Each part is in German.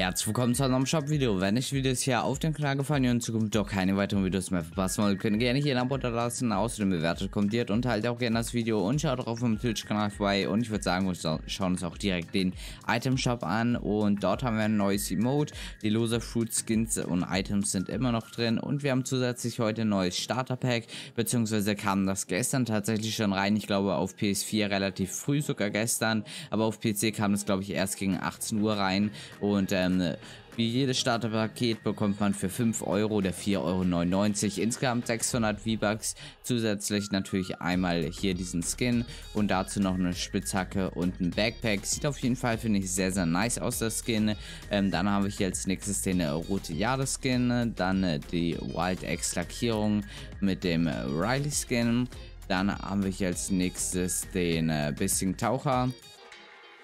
Herzlich willkommen zu einem neuen Shop-Video. Wenn euch Videos hier auf dem Kanal gefallen und in Zukunft auch keine weiteren Videos mehr verpassen wollt, könnt ihr gerne hier ein Abo da lassen, außerdem bewertet, kommentiert und teilt auch gerne das Video und schaut auch auf meinem Twitch-Kanal vorbei. Und ich würde sagen, wir schauen uns auch direkt den Item-Shop an und dort haben wir ein neues Emote. Die Loser Fruit Skins und Items sind immer noch drin und wir haben zusätzlich heute ein neues Starter-Pack, beziehungsweise kam das gestern tatsächlich schon rein. Ich glaube auf PS4 relativ früh sogar gestern, aber auf PC kam es glaube ich erst gegen 18 Uhr rein und ähm, ähm, wie jedes Starterpaket bekommt man für 5 Euro oder 4,99 Euro insgesamt 600 V-Bucks. Zusätzlich natürlich einmal hier diesen Skin und dazu noch eine Spitzhacke und ein Backpack. Sieht auf jeden Fall, finde ich, sehr, sehr nice aus, der Skin. Ähm, dann habe ich jetzt nächstes den Rote Jade Skin, dann äh, die Wild X Lackierung mit dem äh, Riley Skin. Dann haben wir als nächstes den äh, Bissing Taucher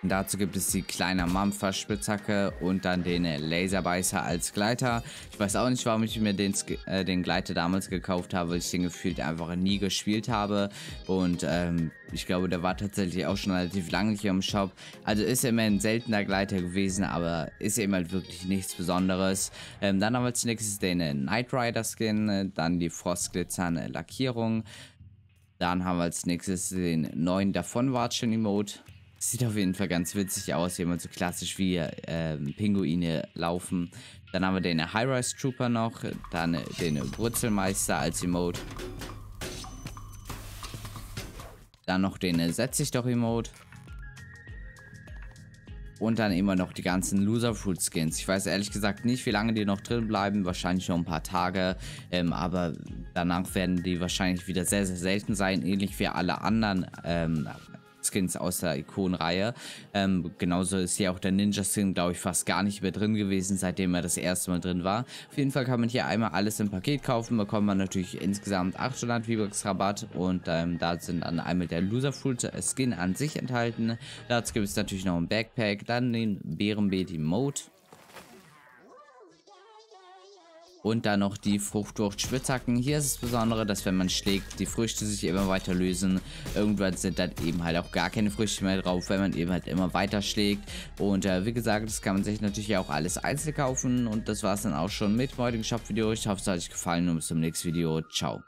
Dazu gibt es die kleine Mampfer Spitzhacke und dann den Laserbeißer als Gleiter. Ich weiß auch nicht, warum ich mir den, äh, den Gleiter damals gekauft habe, weil ich den gefühlt einfach nie gespielt habe. Und ähm, ich glaube, der war tatsächlich auch schon relativ lange hier im Shop. Also ist er immer ein seltener Gleiter gewesen, aber ist eben halt wirklich nichts Besonderes. Ähm, dann haben wir als nächstes den Knight Rider Skin, dann die Frostglitzern Lackierung. Dann haben wir als nächstes den neuen Davonwatschen Emote. Sieht auf jeden Fall ganz witzig aus, jemand so klassisch wie äh, Pinguine laufen. Dann haben wir den High-Rise Trooper noch, dann den Brutzelmeister als Emote. Dann noch den Setz dich doch Emote. Und dann immer noch die ganzen Loser Fruit Skins. Ich weiß ehrlich gesagt nicht, wie lange die noch drin bleiben. Wahrscheinlich noch ein paar Tage. Ähm, aber danach werden die wahrscheinlich wieder sehr, sehr selten sein. Ähnlich wie alle anderen ähm, Skins aus der Ikonenreihe. Ähm, genauso ist hier auch der Ninja-Skin, glaube ich, fast gar nicht mehr drin gewesen, seitdem er das erste Mal drin war. Auf jeden Fall kann man hier einmal alles im Paket kaufen, bekommt man natürlich insgesamt 800 V-Bucks Rabatt und ähm, da sind dann einmal der Loser Fruit Skin an sich enthalten. Dazu gibt es natürlich noch ein Backpack, dann den Bärenbeet Mode Und dann noch die Fruchtwurcht-Spitzhacken. Hier ist es Besondere, dass wenn man schlägt, die Früchte sich immer weiter lösen. Irgendwann sind dann eben halt auch gar keine Früchte mehr drauf, wenn man eben halt immer weiter schlägt. Und äh, wie gesagt, das kann man sich natürlich auch alles einzeln kaufen. Und das war es dann auch schon mit dem heutigen Shop-Video. Ich hoffe, es hat euch gefallen und bis zum nächsten Video. Ciao.